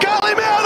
Golly, man!